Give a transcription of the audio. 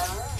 Oh.